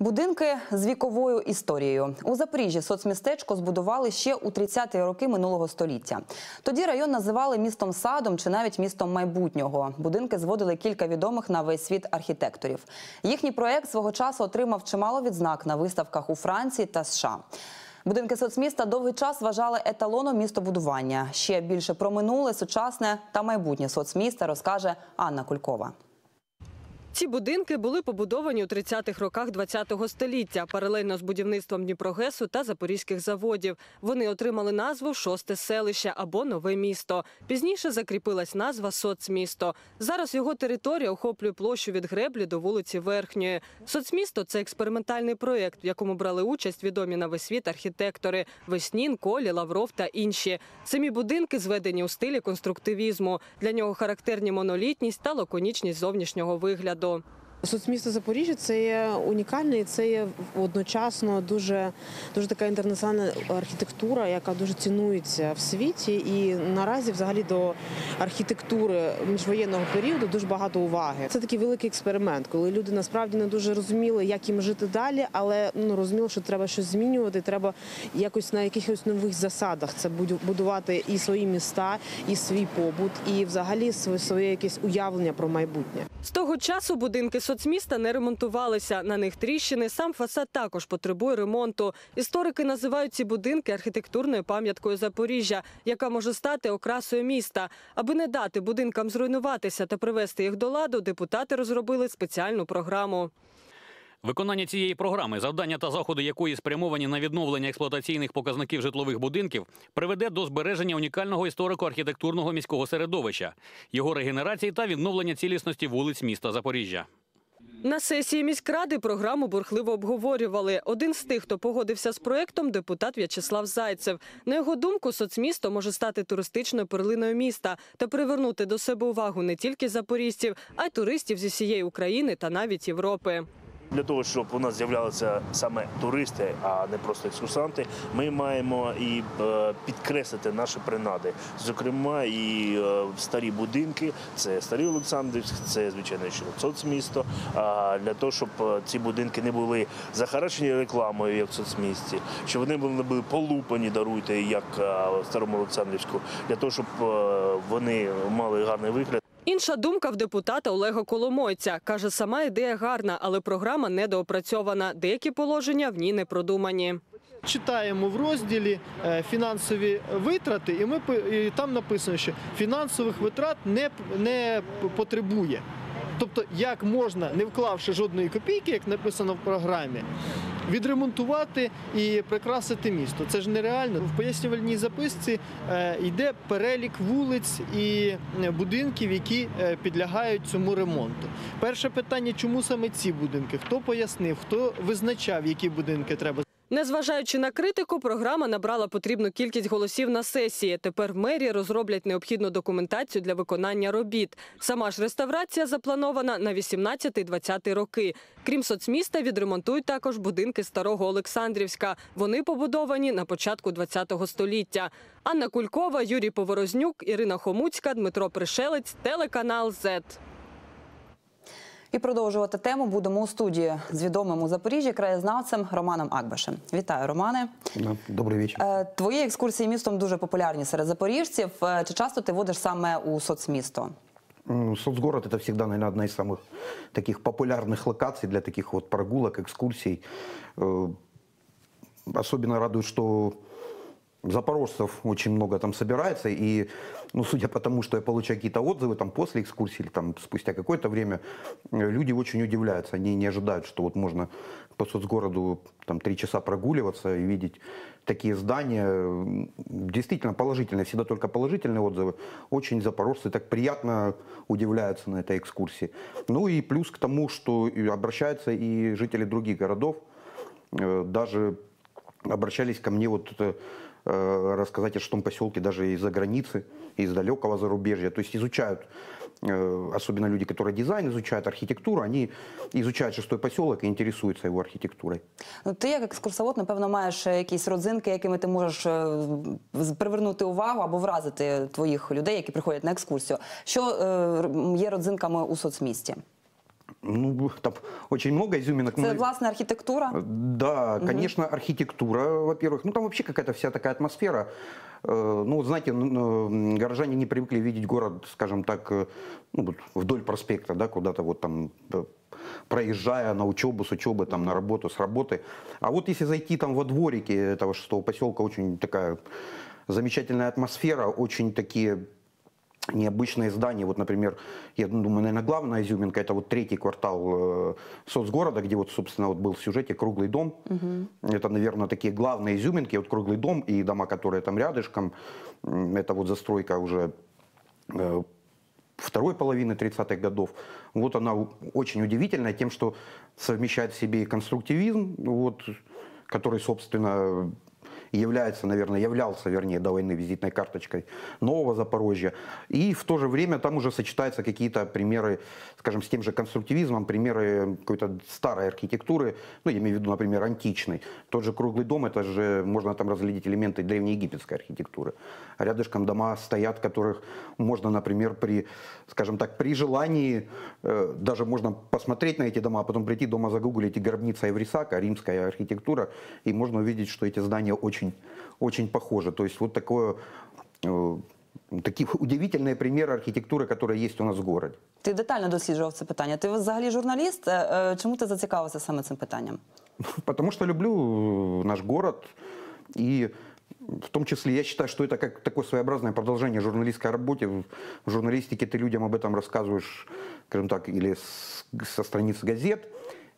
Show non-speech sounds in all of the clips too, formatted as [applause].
Будинки з віковою історією у Запоріжжі соцмістечко збудували ще у 30-ті роки минулого століття. Тоді район називали містом садом чи навіть містом майбутнього. Будинки зводили кілька відомих на весь світ архітекторів. Їхній проект свого часу отримав чимало відзнак на виставках у Франції та США. Будинки соцміста довгий час вважали еталоном містобудування. Ще більше про минуле, сучасне та майбутнє соцміста розкаже Анна Кулькова. Ці будинки були побудовані у 30-х роках ХХ століття паралельно з будівництвом Дніпрогесу та запорізьких заводів. Вони отримали назву Шосте селище або Нове місто. Пізніше закріпилась назва Соцмісто. Зараз його територія охоплює площу від греблі до вулиці Верхньої. Соцмісто це експериментальний проєкт, в якому брали участь відомі на весь світ архітектори Веснін, Колі, Лавров та інші. Самі будинки зведені у стилі конструктивізму. Для нього характерні монолітність та лаконічність зовнішнього вигляду. Соцмісто Запоріжжя це є унікальне і це є одночасно дуже, дуже така інтернаціональна архітектура, яка дуже цінується в світі. І наразі, взагалі, до архітектури міжвоєнного періоду дуже багато уваги. Це такий великий експеримент, коли люди насправді не дуже розуміли, як їм жити далі, але ну розуміли, що треба щось змінювати. Треба якось на якихось нових засадах це будувати і свої міста, і свій побут, і взагалі своє, своє якесь уявлення про майбутнє. З того часу будинки соцміста не ремонтувалися. На них тріщини. Сам фасад також потребує ремонту. Історики називають ці будинки архітектурною пам'яткою Запоріжжя, яка може стати окрасою міста. Аби не дати будинкам зруйнуватися та привести їх до ладу, депутати розробили спеціальну програму. Виконання цієї програми, завдання та заходи якої спрямовані на відновлення експлуатаційних показників житлових будинків, приведе до збереження унікального історико-архітектурного міського середовища, його регенерації та відновлення цілісності вулиць міста Запоріжжя. На сесії міськради програму бурхливо обговорювали. Один з тих, хто погодився з проєктом, депутат В'ячеслав Зайцев. На його думку, соцмісто може стати туристичною перлиною міста та привернути до себе увагу не тільки запорізьків, а й туристів зі всієї України та навіть Європи. Для того щоб у нас з'являлися саме туристи, а не просто екскурсанти, ми маємо і е, підкреслити наші принади. Зокрема, і е, старі будинки, це старий Олександрівськ, це звичайно соцмісто. Для того, щоб е, ці будинки не були захарачені рекламою, як в соцмісті, щоб вони були були полупані, даруйте, як в старому Олександрівську, для того, щоб вони мали гарний вигляд. Інша думка в депутата Олега Коломойця. Каже, сама ідея гарна, але програма недоопрацьована. Деякі положення в ній не продумані. Читаємо в розділі е, фінансові витрати, і там написано, що фінансових витрат не потребує. Тобто, як можна, не вклавши жодної копійки, як написано в програмі, відремонтувати і прикрасити місто. Це ж нереально. В пояснювальній записці е, йде перелік вулиць і е, будинків, які е, підлягають цьому ремонту. Перше питання: чому саме ці будинки? Хто пояснив, хто визначав, які будинки треба Незважаючи на критику, програма набрала потрібну кількість голосів на сесії. Тепер в мерії розроблять необхідну документацію для виконання робіт. Сама ж реставрація запланована на 18-20 роки. Крім соцміста, відремонтують також будинки старого Олександрівська. Вони побудовані на початку ХХ століття. Анна Кулькова, Юрій Поворознюк, Ірина Хомуцька, Дмитро Пришелець, телеканал ЗЕТ. І продовжувати тему будемо у студії з відомим у Запоріжжі краєзнавцем Романом Акбашем. Вітаю, Романе. Добрий вечір. Е, твої екскурсії містом дуже популярні серед запоріжців. Е, чи часто ти водиш саме у соцмісто? Соцгород – это всегда, наверное, одна из самых таких популярных локаций для таких вот прогулок, экскурсий. Э, особенно радует, что запорожцев очень много там собирается, и, ну, судя по тому, что я получаю какие-то отзывы там после экскурсии или там спустя какое-то время, э, люди очень удивляются, они не ожидают, что вот можно по соцгороду там три часа прогуливаться и видеть такие здания. Действительно положительные, всегда только положительные отзывы. Очень запорожцы так приятно удивляются на этой экскурсии. Ну и плюс к тому, что обращаются и жители других городов, э, даже обращались ко мне вот Э, рассказать о шестом поселке даже из-за границы, из далекого зарубежья. То есть изучают, э, особенно люди, которые дизайн изучают, архитектуру, они изучают шестой поселок і інтересуються його архітектурою. Ну, ти як екскурсовод, напевно, маєш е, якісь родзинки, якими ти можеш е, привернути увагу або вразити твоїх людей, які приходять на екскурсію. Що е, є родзинками у соцмісті? Ну, там очень много изюминок. Це Мы- власне архітектура. Да, конечно, архитектура, во-первых. Ну, там вообще какая-то вся такая атмосфера. Э, Ну, знаете, горожане не привыкли видеть город, скажем так, э, ну, вдоль проспекта, да, куда-то вот там э, проезжая на учебу, с учебы, там, на работу, с работы. А вот если зайти там во дворики этого шестого поселка, очень такая замечательная атмосфера, очень такие необычные здания. Вот, например, я думаю, наверное, главная изюминка это вот третий квартал э, соцгорода, где вот, собственно, вот был в сюжете круглый дом. Это, наверное, такие главные изюминки. Вот круглый дом и дома, которые там рядышком. Это вот застройка уже э, второй половины 30-х годов. Вот она очень удивительная тем, что совмещает в себе и конструктивизм, вот, который, собственно, является, наверное, являлся, вернее, до войны визитной карточкой нового Запорожья. И в то же время там уже сочетаются какие-то примеры, скажем, с тем же конструктивизмом, примеры какой-то старой архитектуры, ну, я имею в виду, например, античной. Тот же круглый дом, это же, можно там разглядеть элементы древнеегипетской архитектуры. Рядышком дома стоят, которых можно, например, при, скажем так, при желании, э, даже можно посмотреть на эти дома, а потом прийти дома загуглить и гробница Еврисака, римская архитектура, и можно увидеть, что эти здания очень, очень похожи. То есть вот такое, э, такие [laughs] удивительные примеры архитектуры, которые есть у нас в городе. Ти детально досліджував це питання. Ти взагалі журналіст. Е, е, Чому ти зацікавився саме цим питанням? [laughs] Потому что люблю э, наш город. И в том числе я считаю, что это как такое своеобразное продолжение журналистской работы. В в журналистике ты людям об этом рассказываешь, скажем так, или с- со страниц газет,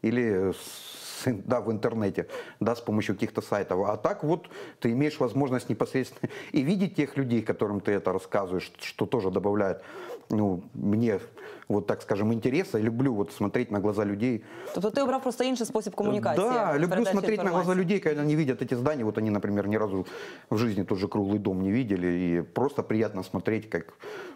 или с- да, в интернете, да, с помощью каких-то сайтов. А так вот ты имеешь возможность непосредственно и видеть тех людей, которым ты это рассказываешь, что тоже добавляет ну, мне, вот так скажем, интереса. Я люблю вот смотреть на глаза людей, Тобто ти обрав просто інший спосіб комунікації. да, люблю передачі смотреть на глаза інформації. людей, когда они видят эти здания. Вот они, например, ни разу в жизни тот же круглый дом не видели. И просто приятно смотреть, как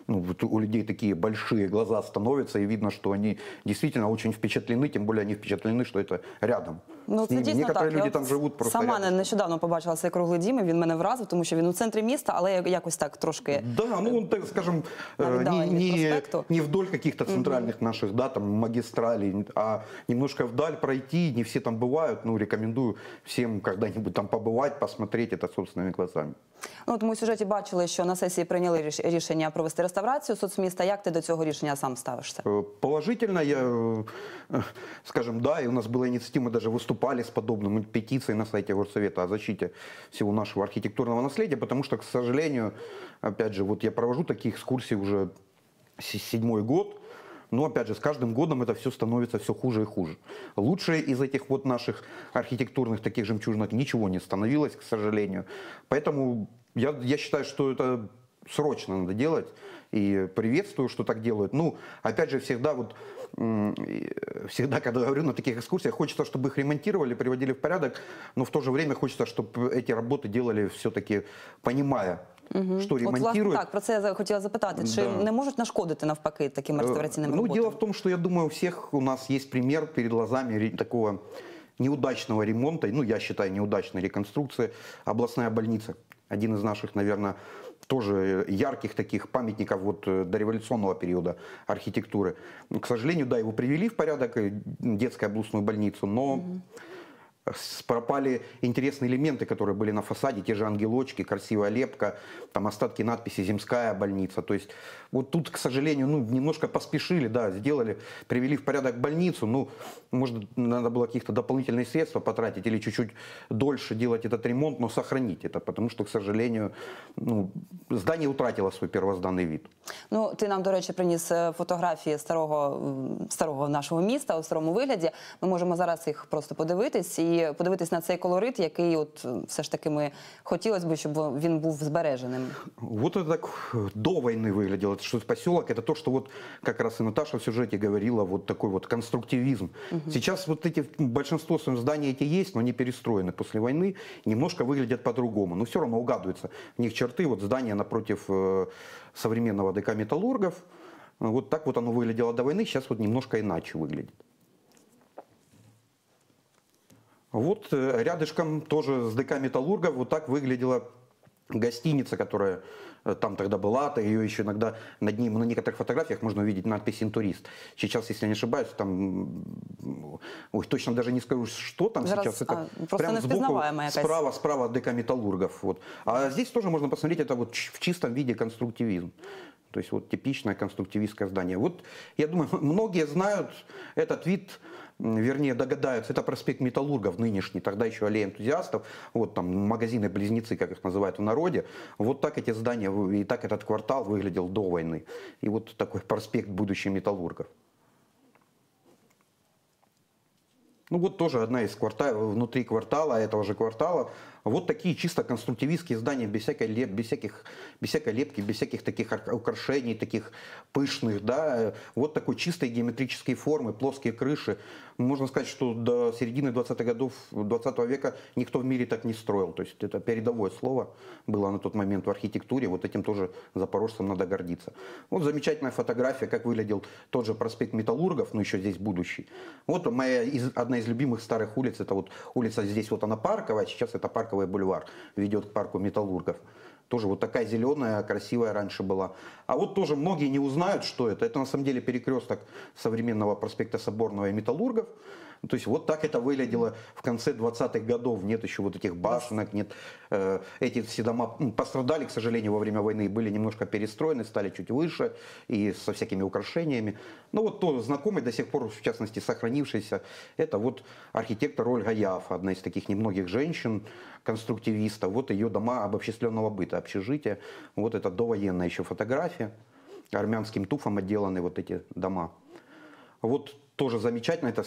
ну, вот у людей такие большие глаза становятся, и видно, что они действительно очень впечатлены, тем более они впечатлены, что это рядом. Ну, с це ними. дійсно Некоторые так. Я люди от там живут просто Сама рядом. нещодавно побачила цей круглий дім, і він мене вразив, тому що він у центрі міста, але якось так трошки. Да, ну он, так скажем, На э, не, віддаленні від не, проспекту. не вдоль каких-то центральных наших, да, там, магистралей, а немножко вдаль пройти, не все там бывают, ну, рекомендую всем когда-нибудь там побывать, посмотреть это собственными глазами. Ну, от ми у сюжеті бачили, що на сесії прийняли ріш- рішення провести реставрацію соцміста. Як ти до цього рішення сам ставишся? Э, Положительно, я, э, э, скажем, да, и у нас была инициатива, мы даже выступали с подобным мы петицией на сайте Горсовета о защите всего нашего архитектурного наследия, потому что, к сожалению, опять же, вот я провожу такие экскурсии уже с- седьмой год, но, опять же, с каждым годом это все становится все хуже и хуже. Лучше из этих вот наших архитектурных таких жемчужинок ничего не становилось, к сожалению. Поэтому я, я считаю, что это срочно надо делать. И приветствую, что так делают. Ну, опять же, всегда вот э, всегда, когда говорю на таких экскурсиях, хочется, чтобы их ремонтировали, приводили в порядок, но в то же время хочется, чтобы эти работы делали все-таки понимая, что От, власне, ремонтируют. так, про це я хотіла запитати. Чи Да. не можуть нашкодити навпаки таким реставраційним Ну, роботам? дело в том, что я думаю, у всех у нас есть пример перед глазами такого неудачного ремонта, ну, я считаю, неудачной реконструкции. Областная больница. Один из наших, наверное, тоже ярких таких памятников вот э, дореволюционного периода архитектуры. Ну, К сожалению, да, его привели в порядок, э, детскую областную больницу, но с- пропали интересные элементы, которые были на фасаде, те же ангелочки, красивая лепка, там остатки надписи «Земская больница». То есть вот тут, к сожалению, ну, немножко поспешили, да, сделали, привели в порядок больницу, ну, может, надо было каких-то дополнительные средства потратить или чуть-чуть дольше делать этот ремонт, но сохранить это, потому что, к сожалению, ну, здание утратило свой первозданный вид. Ну, ти нам, до речі, приніс е, фотографії старого, м, старого нашого міста у старому вигляді. Ми можемо зараз їх просто подивитись і подивитись на цей колорит, який от все ж таки ми хотілося б, щоб він був збереженим. Вот это так до войны выглядело, что поселок это то, что вот как раз и Наташа в сюжете говорила, вот такой вот конструктивизм. Сейчас вот эти большинство зданий эти есть, но они перестроены после войны, немножко выглядят по-другому, но все равно угадывается в них черты, вот здание напротив э, современного ДК Металлургов, вот так вот оно выглядело до войны, сейчас вот немножко иначе выглядит. Вот э, рядышком тоже с ДК Металлургов вот так выглядела гостиница, которая э, там тогда была, то ее еще иногда над ним, на некоторых фотографиях можно увидеть надпись «Интурист». Сейчас, если я не ошибаюсь, там, ой, точно даже не скажу, что там Зараз, сейчас. Это а, прям сбоку, справа, справа ДК «Металлургов». Вот. А здесь тоже можно посмотреть, это вот в чистом виде конструктивизм. То есть вот типичное конструктивистское здание. Вот я думаю, [laughs] многие знают этот вид, вернее догадаются, это проспект Металлургов нынешний, тогда еще аллея энтузиастов, вот там магазины-близнецы, как их называют в народе. Вот так эти здания, и так этот квартал выглядел до войны. И вот такой проспект будущих металлургов. Ну вот тоже одна из кварталов, внутри квартала, этого же квартала, вот такие чисто конструктивистские здания, без, всякой леп, без, всяких, без всякой лепки, без всяких таких украшений, таких пышных, да, вот такой чистой геометрической формы, плоские крыши. Можно сказать, что до середины 20-х годов 20 века никто в мире так не строил. То есть это передовое слово было на тот момент в архитектуре, вот этим тоже запорожцам надо гордиться. Вот замечательная фотография, как выглядел тот же проспект Металлургов, но еще здесь будущий. Вот моя из, одна из любимых старых улиц, это вот улица здесь вот она парковая, сейчас это парковый бульвар, ведет к парку Металлургов. Тоже вот такая зеленая, красивая раньше была. А вот тоже многие не узнают, что это. Это на самом деле перекресток современного проспекта Соборного и Металлургов. Ну, То есть вот так это выглядело в конце 20-х годов. Нет еще вот этих башенок, нет. э, эти все дома пострадали, к сожалению, во время войны, были немножко перестроены, стали чуть выше и со всякими украшениями. Но вот то знакомый до сих пор, в частности, сохранившийся, это вот архитектор Ольга Яф, одна из таких немногих женщин, конструктивистов. Вот ее дома обобществленного быта, общежития. Вот это довоенная еще фотография. Армянским туфом отделаны вот эти дома. Вот тоже замечательно, это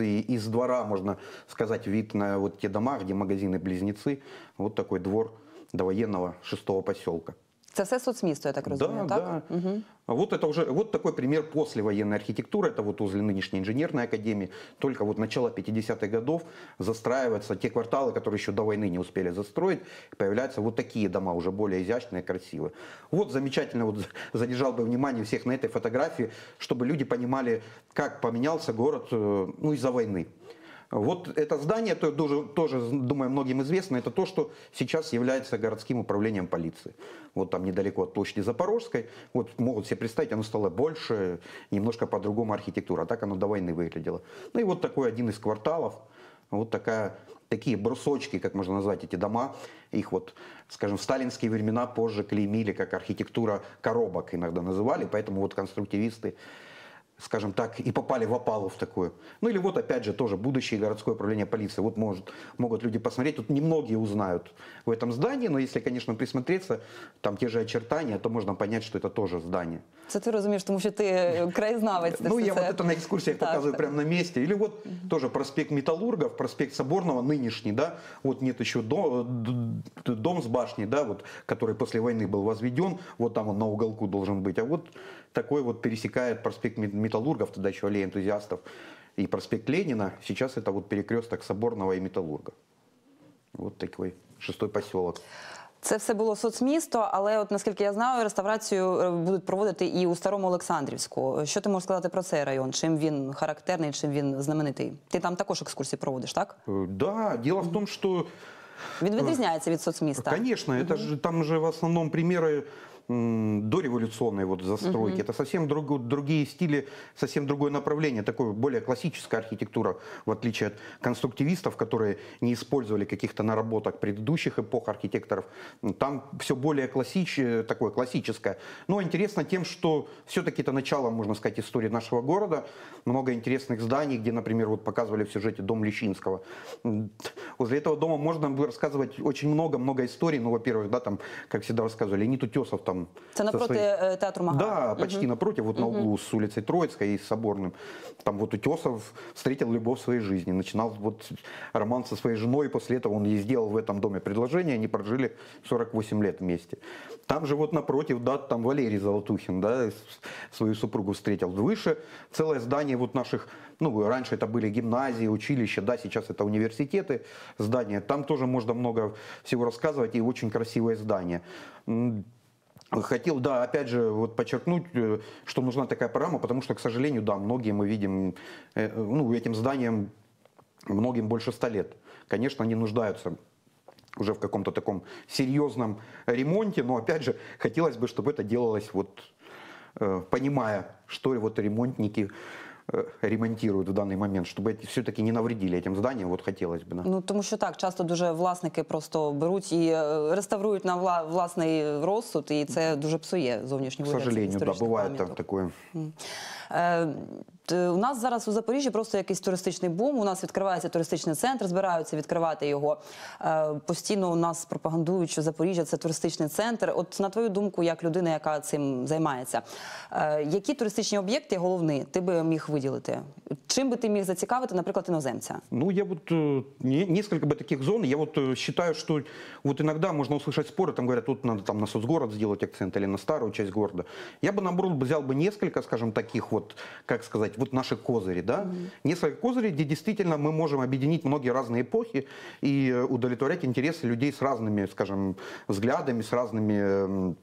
из двора, можно сказать, вид на вот те дома, где магазины-близнецы. Вот такой двор довоенного шестого поселка. Це все соцмісто, я так розумію, да, так? да. А Вот это уже вот такой пример послевоенной архитектуры. Это вот возле нынешней инженерной академии. Только вот начало 50-х годов застраиваются те кварталы, которые еще до войны не успели застроить. Появляются вот такие дома, уже более изящные, красивые. Вот замечательно, вот [laughs] задержал бы внимание всех на этой фотографии, чтобы люди понимали, как поменялся город э, ну, из-за войны. Вот это здание, то тоже, тоже, думаю, многим известно, это то, что сейчас является городским управлением полиции. Вот там недалеко от площади Запорожской. Вот могут себе представить, оно стало больше, немножко по-другому архитектура. А так оно до войны выглядело. Ну и вот такой один из кварталов. Вот такая, такие брусочки, как можно назвать эти дома. Их вот, скажем, в сталинские времена позже клеймили как архитектура коробок иногда называли. Поэтому вот конструктивисты скажем так, и попали в опалу в такую. Ну или вот опять же тоже будущее городское управление полиции. Вот может, могут люди посмотреть, тут немногие узнают в этом здании, но если, конечно, присмотреться, там те же очертания, то можно понять, что это тоже здание. Це ти розумієш, тому що ти е, краєзнавець. ти Ну, все я це- вот это на экскурсиях Так, показываю так. прямо на месте. Или вот тоже проспект Металлургов, проспект Соборного, нынешний, да, вот нет еще до- д- дом с башней, да, вот, который после войны был возведен, вот там он на уголку должен быть, а вот такой вот пересекает проспект Мет- Металлургов, тогда еще аллея энтузиастов, и проспект Ленина, сейчас это вот перекресток Соборного и Металлургов. Вот такой шестой поселок. Це все було соцмісто, але от наскільки я знаю, реставрацію е, будуть проводити і у старому Олександрівську. Що ти можеш сказати про цей район? Чим він характерний, чим він знаменитий? Ти там також екскурсії проводиш, так? Э, Да, дело в том, что Він відрізняється від соцміста. Конечно, это же там же в основном примеры м, дореволюционной вот застройки. Это совсем друг- другие стили, совсем другое направление, такое более классическая архитектура, в отличие от конструктивистов, которые не использовали каких-то наработок предыдущих эпох архитекторов. Там все более классич, такое классическое. Но интересно тем, что все-таки это начало, можно сказать, истории нашего города. Много интересных зданий, где, например, вот показывали в сюжете дом Лещинского. Возле этого дома можно рассказывать очень много, много историй. Ну, во-первых, да, там, как всегда рассказывали, Леонид Утесов там... Це со напроти своей- театру Магара. Да, почти напротив, вот на углу с улицей Троицкой и с Соборным. Там вот Утесов встретил любовь своей жизни. Начинал вот роман со своей женой, и после этого он ей сделал в этом доме предложение, они прожили 48 лет вместе. Там же вот напротив, да, там Валерий Золотухин, да, свою супругу встретил. Выше целое здание вот наших, ну, раньше это были гимназии, училища, да, сейчас это университеты, здания. Там тоже можно много всего рассказывать, и очень красивое здание. Хотел, да, опять же, вот подчеркнуть, э, что нужна такая программа, потому что, к сожалению, да, многие мы видим, э, ну, этим зданиям многим больше ста лет. Конечно, они нуждаются уже в каком-то таком серьезном ремонте, но опять же хотелось бы, чтобы это делалось вот э, понимая, что вот ремонтники э, ремонтируют в данный момент, чтобы все-таки не навредили этим зданиям, вот хотелось бы. Да. Ну тому що так, часто дуже власники просто беруть і е, реставрують на вла- власний розсуд, і це дуже псує зовнішній К вигляд цих сожалению, да, історичних бывает так, пам'яток. такое. Е, т- У нас зараз у Запоріжжі просто якийсь туристичний бум. У нас відкривається туристичний центр, збираються відкривати його. Е, Постійно у нас пропагандують, що Запоріжжя це туристичний центр. От на твою думку, як людина, яка цим займається, е, які туристичні об'єкти головні ти би міг виділити? Чим би ти міг зацікавити, наприклад, іноземця? Ну, я вот э, не- несколько бы таких зон. Я вот э, считаю, что вот иногда можно услышать споры, там говорят, тут надо там на соцгород сделать акцент или на старую часть города. Я бы, наоборот, бы взял бы несколько, скажем, таких вот, как сказать, Вот наши козыри, да? Несколько козырей, где действительно мы можем объединить многие разные эпохи и удовлетворять интересы людей с разными, скажем, взглядами, с разными эм,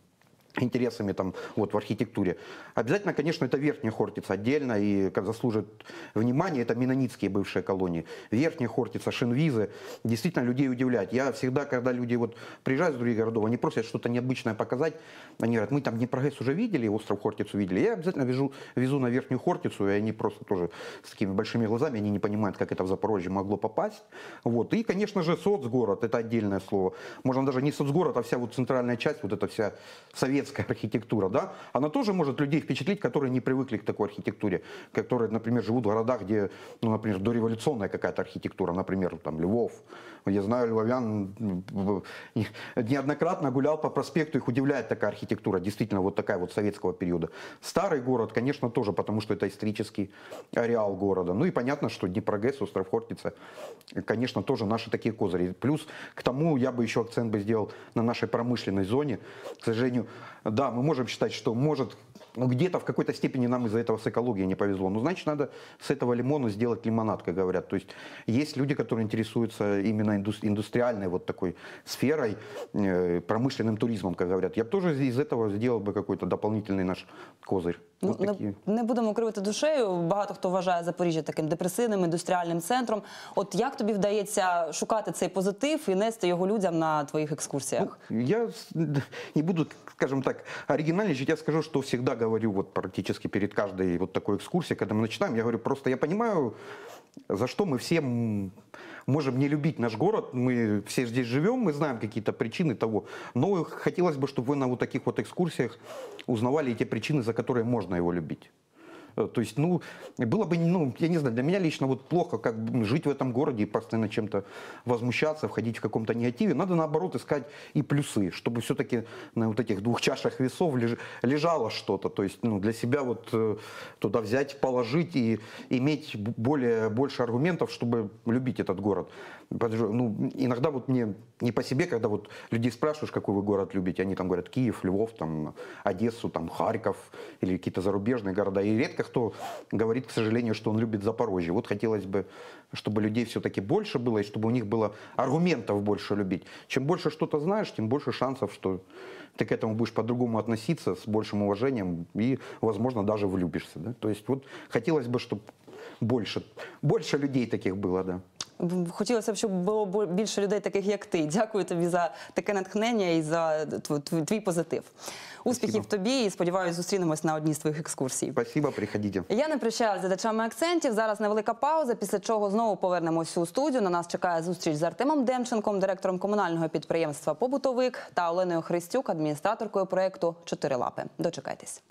интересами там, вот, в архитектуре. Обязательно, конечно, это Верхняя Хортица отдельно и как заслужит внимания, это менонитские бывшие колонии. Верхняя Хортица, Шинвизы, действительно людей удивляют. Я всегда, когда люди вот приезжают из других городов, они просят что-то необычное показать, они говорят, мы там Днепрогэс уже видели, остров Хортицу видели. Я обязательно везу, везу на Верхнюю Хортицу, и они просто тоже с такими большими глазами, они не понимают, как это в Запорожье могло попасть. Вот. И, конечно же, соцгород, это отдельное слово. Можно даже не соцгород, а вся вот центральная часть, вот эта вся советская архитектура, да, она тоже может людей впечатлить, которые не привыкли к такой архитектуре, которые, например, живут в городах, где, ну, например, дореволюционная какая-то архитектура, например, там Львов. Я знаю львовян, и неоднократно гулял по проспекту, их удивляет такая архитектура, действительно вот такая вот советского периода. Старый город, конечно, тоже, потому что это исторический ареал города. Ну и понятно, что Днепрогэс, остров Хортица, конечно, тоже наши такие козыри. Плюс к тому я бы еще акцент бы сделал на нашей промышленной зоне. К сожалению, да, мы можем считать, что может ну, где-то в какой-то степени нам из-за этого с экологией не повезло. Ну, значит, надо с этого лимона сделать лимонад, как говорят. То есть есть люди, которые интересуются именно индус- индустриальной вот такой сферой, э, промышленным туризмом, как говорят. Я бы тоже из этого сделал бы какой-то дополнительный наш козырь. Ну, не, не будемо кривити душею. Багато хто вважає Запоріжжя таким депресивним індустріальним центром. От як тобі вдається шукати цей позитив і нести його людям на твоїх екскурсіях? Я [laughs] не буду, скажем так, оригинальничать. Я скажу, что всегда говорю вот практически перед каждой вот такой экскурсией, когда мы начинаем, я говорю, просто я понимаю, за что мы все можем не любить наш город. Мы все здесь живем, мы знаем какие-то причины того. Но хотелось бы, чтобы вы на вот таких вот экскурсиях узнавали и те причины, за которые можно его любить. Э, То есть, ну, было бы, ну, я не знаю, для меня лично вот плохо как жить в этом городе и постоянно чем-то возмущаться, входить в каком-то негативе. Надо, наоборот, искать и плюсы, чтобы все-таки на вот этих двух чашах весов леж- лежало что-то. То есть, ну, для себя вот э, туда взять, положить и иметь более, больше аргументов, чтобы любить этот город. Ну, иногда вот мне не по себе, когда вот людей спрашиваешь, какой вы город любите, они там говорят Киев, Львов, там, Одессу, там, Харьков или какие-то зарубежные города. И редко кто говорит, к сожалению, что он любит Запорожье. Вот хотелось бы, чтобы людей все-таки больше было, и чтобы у них было аргументов больше любить. Чем больше что-то знаешь, тем больше шансов, что ты к этому будешь по-другому относиться, с большим уважением и, возможно, даже влюбишься. Да? То есть вот хотелось бы, чтобы больше, больше людей таких было, да. Хотілося б, щоб було більше людей, таких як ти. Дякую тобі за таке натхнення і за тв- тв- твій позитив. Успіхів тобі і сподіваюся, зустрінемось на одній з твоїх екскурсій. Спасибо, приходите. Я не прощаюся з глядачами акцентів. Зараз невелика пауза, після чого знову повернемось у студію. На нас чекає зустріч з Артемом Демченком, директором комунального підприємства Побутовик та Оленою Христюк, адміністраторкою проєкту Чотири лапи. Дочекайтесь.